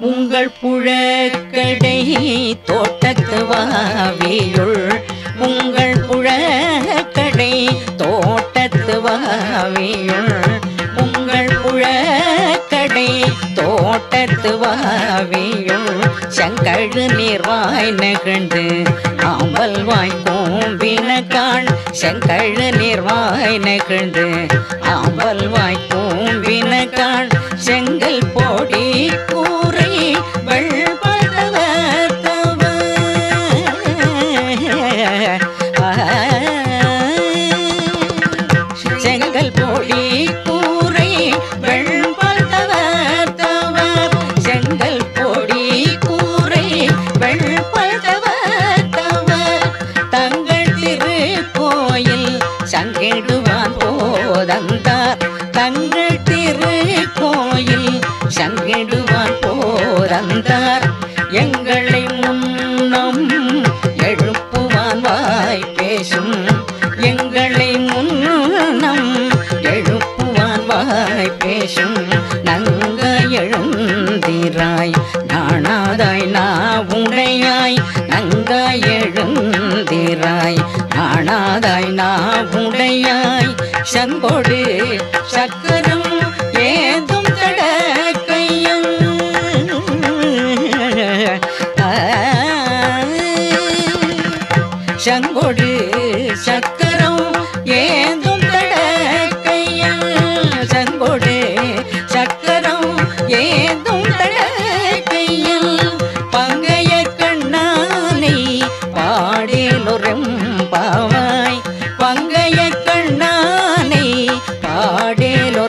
உங்கள் புழக்கடை தோட்டத்து வாவியுள் உங்கள் புழக்கடை தோட்டத்து வாவியுள் உங்கள் புழக்கடை தோட்டத்து வாவியுள். செங்கழு நீர்வாய் நெகிழ்ந்து ஆம்பல் வாய் கோம்பின காண் செங்கழு நீர்வாய் நெகிழ்ந்து ஆம்பல் வாய் கோம்பின காண் செங்கல் போ செங்கல் போடி கூரை வெண்பால் தவர் தவர். செங்கல் போடி கூரை வெள்பதவர் தவர். தங்கள் திரு கோயில் சங்கிடுவான் போதந்தார். தங்கள் திரு கோயில் சங்கிடுவான் போதந்தார். எங்களை முன்னம் எழுப்புவான் வாய் பேசும். எங்களை நாணாதாய் பேசும் நங்க எழுந்திராய். நாணாதாய் நா உடையாய். நங்க எழுந்திராய். நாணாதாய் நா உடையாய். சங்கொடு சக்கரம் ஏதும் தடக்கையும் சங்கொடு சக்க que lo